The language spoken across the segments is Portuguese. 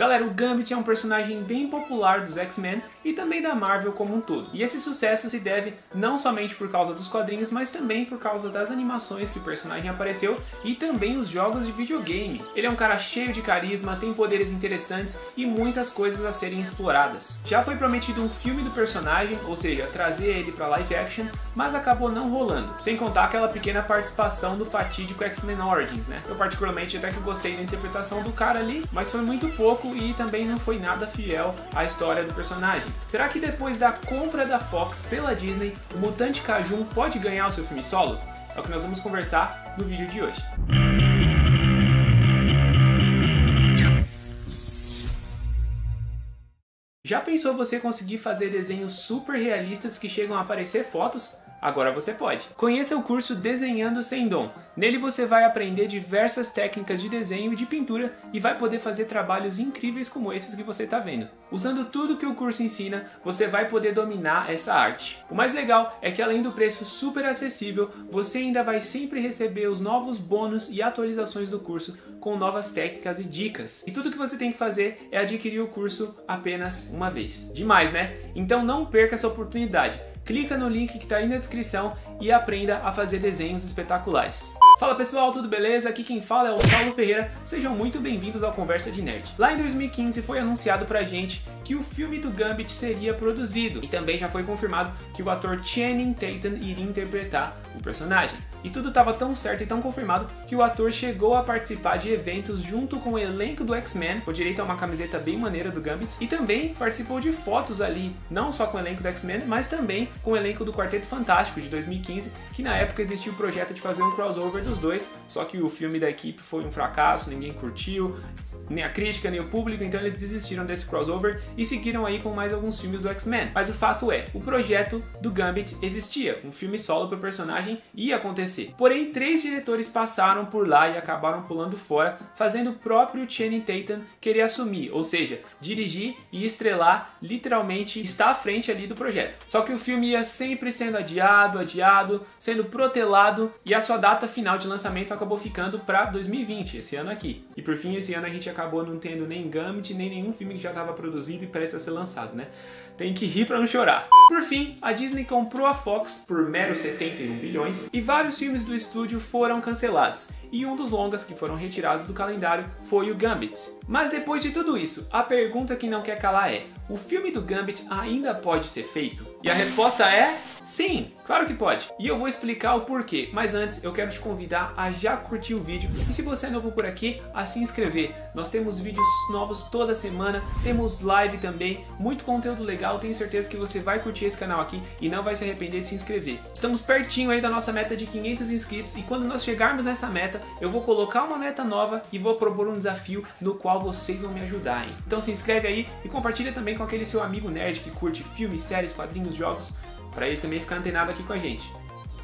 Galera, o Gambit é um personagem bem popular dos X-Men e também da Marvel como um todo. E esse sucesso se deve não somente por causa dos quadrinhos, mas também por causa das animações que o personagem apareceu e também os jogos de videogame. Ele é um cara cheio de carisma, tem poderes interessantes e muitas coisas a serem exploradas. Já foi prometido um filme do personagem, ou seja, trazer ele para live action, mas acabou não rolando. Sem contar aquela pequena participação do fatídico X-Men Origins, né? Eu particularmente até que gostei da interpretação do cara ali, mas foi muito pouco e também não foi nada fiel à história do personagem. Será que depois da compra da Fox pela Disney, o Mutante Cajun pode ganhar o seu filme solo? É o que nós vamos conversar no vídeo de hoje. Já pensou você conseguir fazer desenhos super realistas que chegam a aparecer fotos? Agora você pode. Conheça o curso Desenhando Sem Dom. Nele você vai aprender diversas técnicas de desenho e de pintura e vai poder fazer trabalhos incríveis como esses que você está vendo. Usando tudo que o curso ensina, você vai poder dominar essa arte. O mais legal é que além do preço super acessível, você ainda vai sempre receber os novos bônus e atualizações do curso com novas técnicas e dicas. E tudo que você tem que fazer é adquirir o curso apenas uma vez. Demais, né? Então não perca essa oportunidade clica no link que está aí na descrição e aprenda a fazer desenhos espetaculares. Fala pessoal, tudo beleza? Aqui quem fala é o Saulo Ferreira. Sejam muito bem-vindos ao Conversa de Nerd. Lá em 2015 foi anunciado pra gente que o filme do Gambit seria produzido e também já foi confirmado que o ator Channing Tatum iria interpretar o personagem. E tudo estava tão certo e tão confirmado que o ator chegou a participar de eventos junto com o elenco do X-Men, com direito a uma camiseta bem maneira do Gambit, e também participou de fotos ali, não só com o elenco do X-Men, mas também com o elenco do Quarteto Fantástico de 2015, que na época existia o projeto de fazer um crossover dos dois, só que o filme da equipe foi um fracasso, ninguém curtiu, nem a crítica, nem o público, então eles desistiram desse crossover e seguiram aí com mais alguns filmes do X-Men. Mas o fato é, o projeto do Gambit existia, um filme solo para o personagem ia acontecer. Porém, três diretores passaram por lá e acabaram pulando fora, fazendo o próprio Channing Tatum querer assumir, ou seja, dirigir e estrelar, literalmente estar à frente ali do projeto. Só que o filme ia sempre sendo adiado, adiado, sendo protelado e a sua data final de lançamento acabou ficando para 2020, esse ano aqui. E por fim, esse ano a gente acabou não tendo nem Gambit, nem nenhum filme que já estava produzido e a ser lançado, né? Tem que rir para não chorar. Por fim, a Disney comprou a Fox por meros 71 bilhões e vários filmes do estúdio foram cancelados e um dos longas que foram retirados do calendário foi o Gambit. Mas depois de tudo isso, a pergunta que não quer calar é: o filme do Gambit ainda pode ser feito? E a resposta é sim, claro que pode. E eu vou explicar o porquê, mas antes eu quero te convidar a já curtir o vídeo e se você é novo por aqui, a se inscrever. Nós temos vídeos novos toda semana, temos live também, muito conteúdo legal, tenho certeza que você vai curtir esse canal aqui e não vai se arrepender de se inscrever. Estamos pertinho aí da nossa meta de 500 inscritos e quando nós chegarmos nessa meta, meta, eu vou colocar uma meta nova e vou propor um desafio no qual vocês vão me ajudar, hein? Então se inscreve aí e compartilha também com aquele seu amigo nerd que curte filmes, séries, quadrinhos, jogos, para ele também ficar antenado aqui com a gente.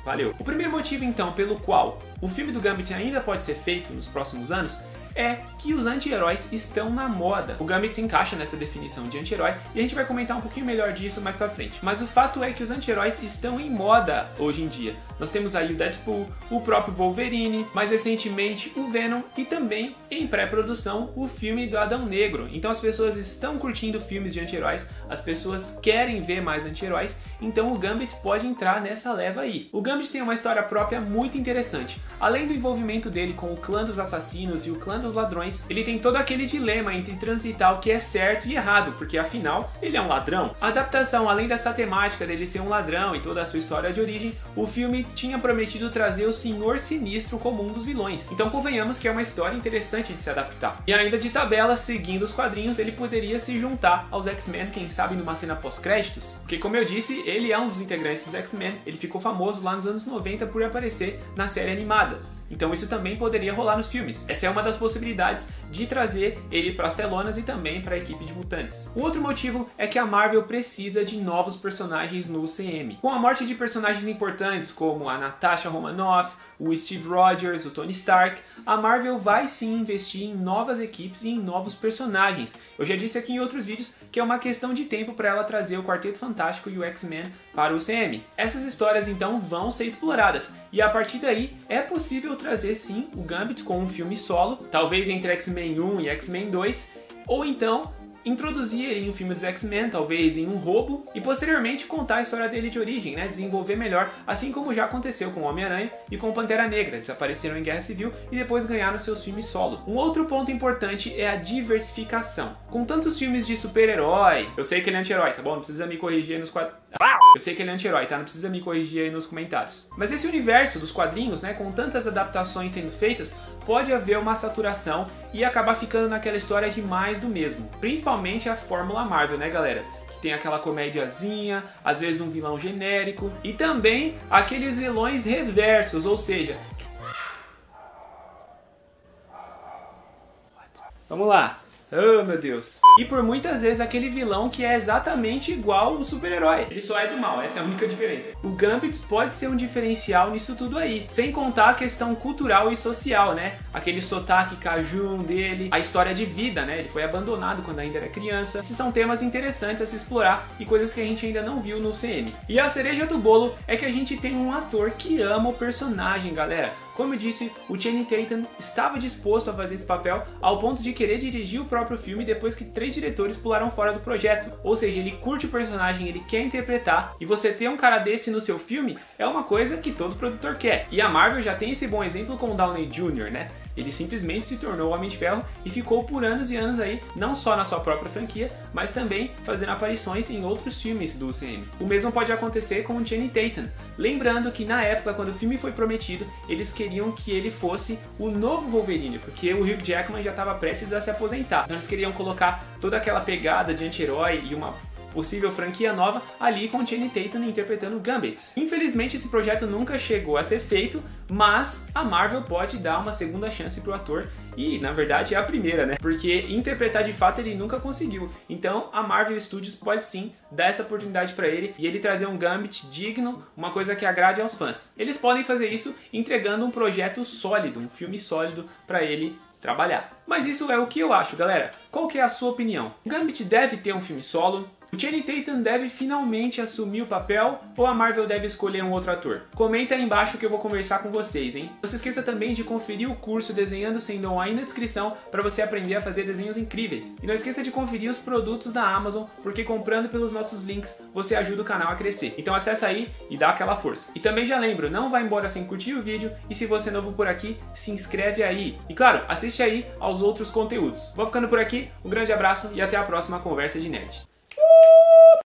Valeu! O primeiro motivo então pelo qual o filme do Gambit ainda pode ser feito nos próximos anos é que os anti-heróis estão na moda. O Gambit se encaixa nessa definição de anti-herói e a gente vai comentar um pouquinho melhor disso mais pra frente. Mas o fato é que os anti-heróis estão em moda hoje em dia. Nós temos aí o Deadpool, o próprio Wolverine, mais recentemente o Venom e também em pré-produção o filme do Adão Negro. Então as pessoas estão curtindo filmes de anti-heróis, as pessoas querem ver mais anti-heróis, então o Gambit pode entrar nessa leva aí. O Gambit tem uma história própria muito interessante. Além do envolvimento dele com o clã dos assassinos e o clã dos ladrões, ele tem todo aquele dilema entre transitar o que é certo e errado, porque afinal ele é um ladrão. A adaptação, além dessa temática dele ser um ladrão e toda a sua história de origem, o filme tinha prometido trazer o Senhor Sinistro como um dos vilões. Então convenhamos que é uma história interessante de se adaptar. E ainda de tabela, seguindo os quadrinhos, ele poderia se juntar aos X-Men, quem sabe numa cena pós-créditos, porque como eu disse, ele é um dos integrantes dos X-Men, ele ficou famoso lá nos anos 90 por aparecer na série animada. Então isso também poderia rolar nos filmes. Essa é uma das possibilidades de trazer ele para as telonas e também para a equipe de mutantes. O outro motivo é que a Marvel precisa de novos personagens no UCM. Com a morte de personagens importantes como a Natasha Romanoff, o Steve Rogers, o Tony Stark, a Marvel vai sim investir em novas equipes e em novos personagens. Eu já disse aqui em outros vídeos que é uma questão de tempo para ela trazer o Quarteto Fantástico e o X-Men para o UCM. Essas histórias então vão ser exploradas e a partir daí é possível trazer sim o Gambit com um filme solo, talvez entre X-Men 1 e X-Men 2 ou então introduzir ele em um filme dos X-Men, talvez em um roubo, e posteriormente contar a história dele de origem, né? Desenvolver melhor, assim como já aconteceu com Homem-Aranha e com Pantera Negra. Eles apareceram em Guerra Civil e depois ganharam seus filmes solo. Um outro ponto importante é a diversificação. Com tantos filmes de super-herói, eu sei que ele é anti-herói, tá bom? Não precisa me corrigir nos quadros. Eu sei que ele é anti-herói, tá? Não precisa me corrigir aí nos comentários. Mas esse universo dos quadrinhos, né, com tantas adaptações sendo feitas, pode haver uma saturação e acabar ficando naquela história de mais do mesmo. Principalmente a Fórmula Marvel, né, galera? Que tem aquela comédiazinha, às vezes um vilão genérico e também aqueles vilões reversos, ou seja, Vamos lá. Oh meu Deus. E por muitas vezes aquele vilão que é exatamente igual o super-herói. Ele só é do mal, essa é a única diferença. O Gambit pode ser um diferencial nisso tudo aí. Sem contar a questão cultural e social, né? Aquele sotaque cajun dele, a história de vida, né? Ele foi abandonado quando ainda era criança. Esses são temas interessantes a se explorar e coisas que a gente ainda não viu no CM. E a cereja do bolo é que a gente tem um ator que ama o personagem, galera. Como eu disse, o Channing Tatum estava disposto a fazer esse papel ao ponto de querer dirigir o próprio filme depois que três diretores pularam fora do projeto. Ou seja, ele curte o personagem, ele quer interpretar, e você ter um cara desse no seu filme é uma coisa que todo produtor quer. E a Marvel já tem esse bom exemplo com o Downey Jr., né? Ele simplesmente se tornou o Homem de Ferro e ficou por anos e anos aí, não só na sua própria franquia, mas também fazendo aparições em outros filmes do UCM. O mesmo pode acontecer com o Channing Tatum. Lembrando que na época, quando o filme foi prometido, eles queriam que ele fosse o novo Wolverine, porque o Hugh Jackman já estava prestes a se aposentar. Então eles queriam colocar toda aquela pegada de anti-herói e uma possível franquia nova ali com Channing Tatum interpretando Gambit. Infelizmente esse projeto nunca chegou a ser feito, mas a Marvel pode dar uma segunda chance pro ator e, na verdade, é a primeira, né? Porque interpretar de fato ele nunca conseguiu. Então, a Marvel Studios pode sim dar essa oportunidade para ele e ele trazer um Gambit digno, uma coisa que agrade aos fãs. Eles podem fazer isso entregando um projeto sólido, um filme sólido para ele trabalhar. Mas isso é o que eu acho, galera. Qual que é a sua opinião? Gambit deve ter um filme solo? O Channing Tatum deve finalmente assumir o papel ou a Marvel deve escolher um outro ator? Comenta aí embaixo que eu vou conversar com vocês, hein? Não se esqueça também de conferir o curso Desenhando Sem Dom aí na descrição para você aprender a fazer desenhos incríveis. E não esqueça de conferir os produtos da Amazon, porque comprando pelos nossos links você ajuda o canal a crescer. Então acessa aí e dá aquela força. E também já lembro, não vai embora sem curtir o vídeo e se você é novo por aqui, se inscreve aí. E claro, assiste aí aos outros conteúdos. Vou ficando por aqui, um grande abraço e até a próxima conversa de nerd.